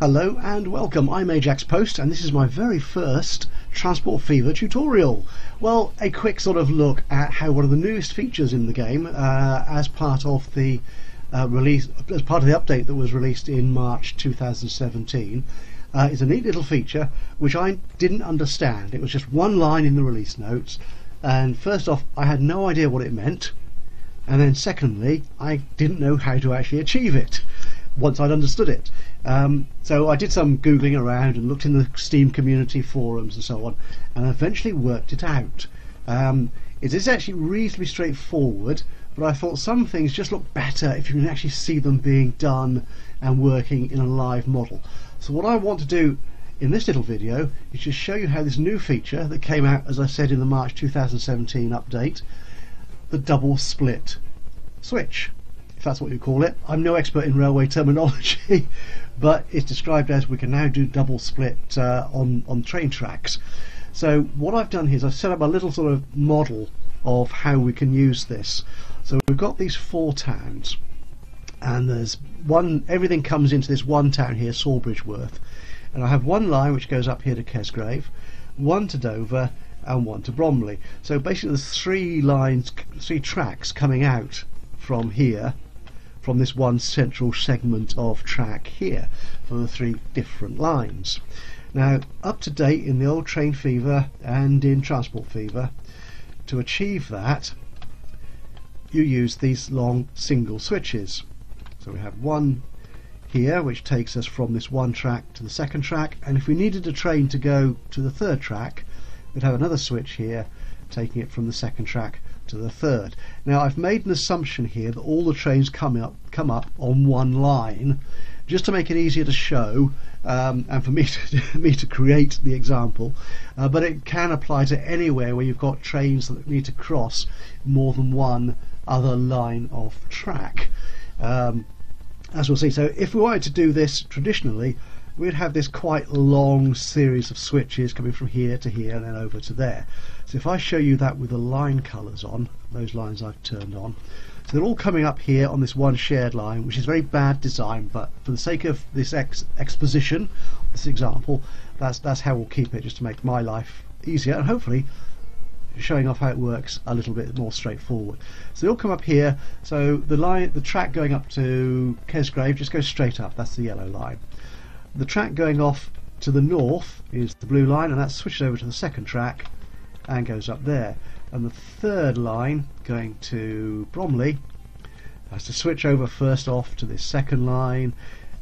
Hello and welcome, I'm Ajax Post and this is my very first Transport Fever tutorial. Well, a quick sort of look at how one of the newest features in the game uh, as part of the uh, release, as part of the update that was released in March 2017 uh, is a neat little feature which I didn't understand. It was just one line in the release notes and first off I had no idea what it meant and then secondly I didn't know how to actually achieve it once I'd understood it. Um, so I did some googling around and looked in the Steam community forums and so on, and eventually worked it out. Um, it is actually reasonably straightforward, but I thought some things just look better if you can actually see them being done and working in a live model. So what I want to do in this little video is just show you how this new feature that came out, as I said, in the March 2017 update, the double split switch that's what you call it. I'm no expert in railway terminology, but it's described as we can now do double split uh, on, on train tracks. So what I've done here is I've set up a little sort of model of how we can use this. So we've got these four towns, and there's one. Everything comes into this one town here, Sawbridgeworth, and I have one line which goes up here to Kesgrave, one to Dover, and one to Bromley. So basically, there's three lines, three tracks coming out from here from this one central segment of track here for the three different lines. Now, up to date in the old Train Fever and in Transport Fever, to achieve that, you use these long single switches. So we have one here which takes us from this one track to the second track and if we needed a train to go to the third track we'd have another switch here taking it from the second track to the third. Now I've made an assumption here that all the trains come up come up on one line just to make it easier to show um, and for me to, me to create the example uh, but it can apply to anywhere where you've got trains that need to cross more than one other line of track um, as we'll see so if we wanted to do this traditionally we'd have this quite long series of switches coming from here to here and then over to there. So if I show you that with the line colours on, those lines I've turned on, so they're all coming up here on this one shared line, which is very bad design, but for the sake of this ex exposition, this example, that's that's how we'll keep it, just to make my life easier and hopefully showing off how it works a little bit more straightforward. So they all come up here. So the line, the track going up to Kesgrave just goes straight up. That's the yellow line. The track going off to the north is the blue line and that switches over to the second track and goes up there. And the third line going to Bromley has to switch over first off to this second line,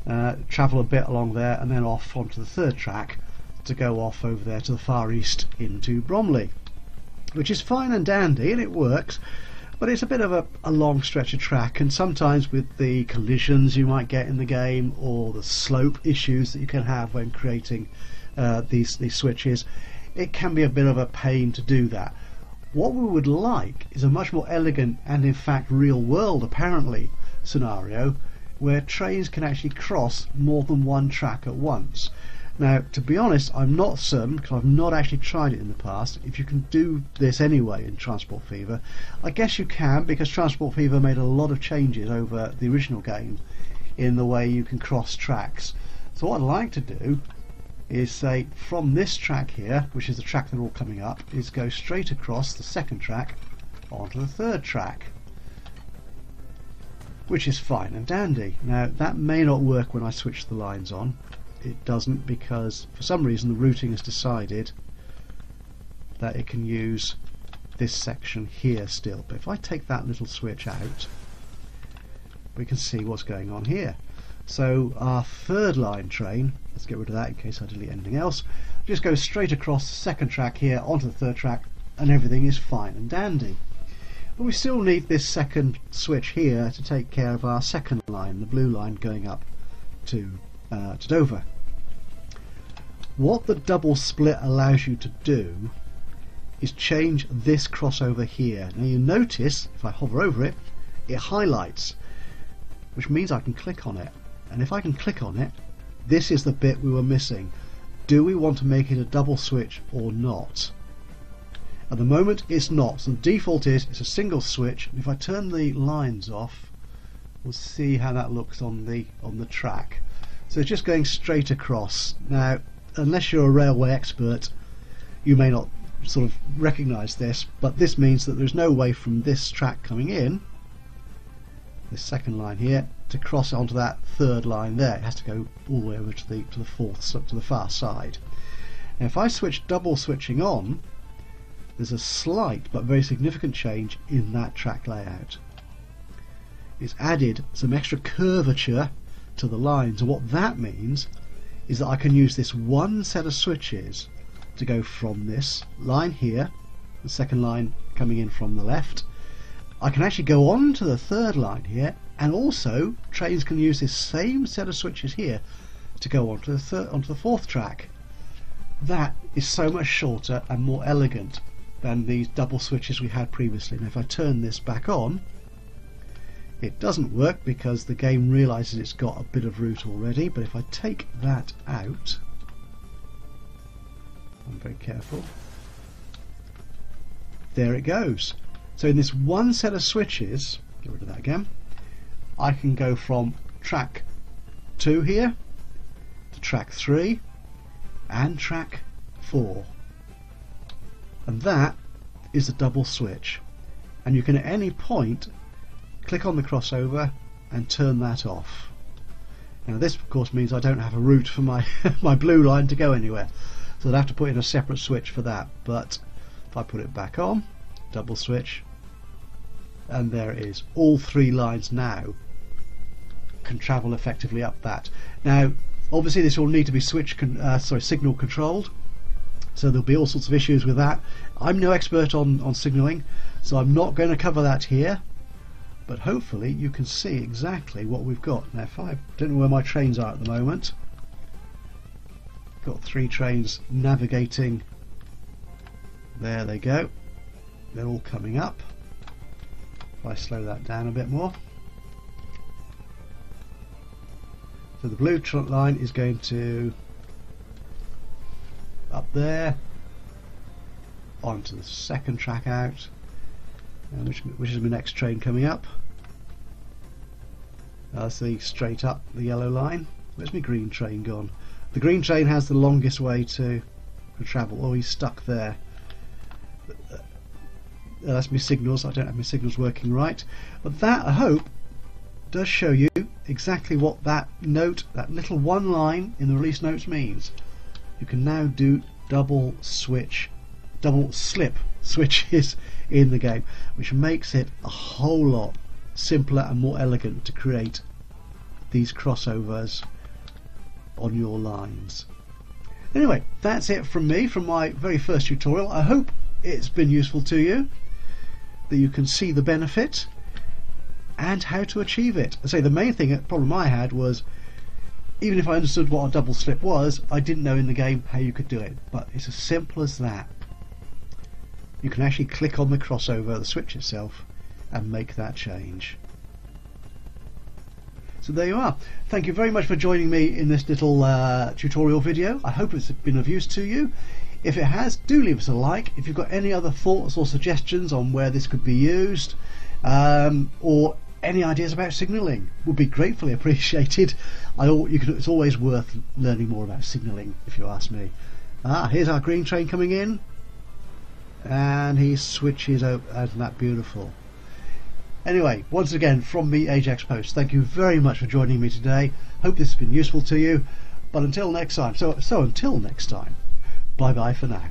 uh, travel a bit along there and then off onto the third track to go off over there to the far east into Bromley. Which is fine and dandy and it works but it's a bit of a, a, long stretch of track and sometimes with the collisions you might get in the game or the slope issues that you can have when creating uh, these, these switches it can be a bit of a pain to do that. What we would like is a much more elegant and in fact real world apparently scenario where trains can actually cross more than one track at once now, to be honest, I'm not certain because I've not actually tried it in the past. If you can do this anyway in Transport Fever, I guess you can because Transport Fever made a lot of changes over the original game in the way you can cross tracks. So what I'd like to do is say from this track here, which is the track they're all coming up, is go straight across the second track onto the third track which is fine and dandy. Now that may not work when I switch the lines on it doesn't because for some reason the routing has decided that it can use this section here still. But if I take that little switch out we can see what's going on here. So our third line train let's get rid of that in case I delete anything else just goes straight across the second track here onto the third track and everything is fine and dandy. But we still need this second switch here to take care of our second line the blue line going up to uh, to Dover what the double split allows you to do is change this crossover here. Now you notice, if I hover over it, it highlights, which means I can click on it. And if I can click on it, this is the bit we were missing. Do we want to make it a double switch or not? At the moment it's not, so the default is it's a single switch. If I turn the lines off, we'll see how that looks on the on the track. So it's just going straight across. Now, unless you're a railway expert, you may not sort of recognise this, but this means that there's no way from this track coming in, this second line here, to cross onto that third line there. It has to go all the way over to the to the fourth, up to the far side. Now, if I switch double switching on, there's a slight but very significant change in that track layout. It's added some extra curvature to the lines, and what that means is that I can use this one set of switches to go from this line here, the second line coming in from the left. I can actually go on to the third line here, and also trains can use this same set of switches here to go onto the third, onto the fourth track. That is so much shorter and more elegant than these double switches we had previously. Now if I turn this back on, it doesn't work because the game realizes it's got a bit of route already, but if I take that out, I'm very careful, there it goes. So in this one set of switches, get rid of that again, I can go from track 2 here to track 3 and track 4 and that is a double switch. And you can at any point click on the crossover and turn that off. Now this of course means I don't have a route for my my blue line to go anywhere. So I'd have to put in a separate switch for that. But if I put it back on double switch and there it is. All three lines now can travel effectively up that. Now obviously this will need to be switch uh, sorry signal controlled. So there'll be all sorts of issues with that. I'm no expert on, on signalling, so I'm not going to cover that here. But hopefully you can see exactly what we've got. Now if I don't know where my trains are at the moment, got three trains navigating. There they go. They're all coming up. If I slow that down a bit more. So the blue trunk line is going to up there onto the second track out which, which is my next train coming up. That's the straight up the yellow line. Where's my green train gone? The green train has the longest way to, to travel. Oh he's stuck there. Uh, that's my signals. I don't have my signals working right. But that I hope does show you exactly what that note that little one line in the release notes means. You can now do double switch, double slip switches in the game, which makes it a whole lot simpler and more elegant to create these crossovers on your lines. Anyway, that's it from me from my very first tutorial. I hope it's been useful to you, that you can see the benefit and how to achieve it. I say the main thing, problem I had was even if I understood what a double slip was, I didn't know in the game how you could do it. But it's as simple as that. You can actually click on the crossover, the switch itself, and make that change. So there you are. Thank you very much for joining me in this little uh, tutorial video. I hope it's been of use to you. If it has, do leave us a like. If you've got any other thoughts or suggestions on where this could be used, um, or any ideas about signalling would be gratefully appreciated. I, can, it's always worth learning more about signalling, if you ask me. Ah, here's our green train coming in, and he switches out, isn't that beautiful? Anyway, once again, from me, Ajax Post, thank you very much for joining me today. Hope this has been useful to you. But until next time, so, so until next time, bye bye for now.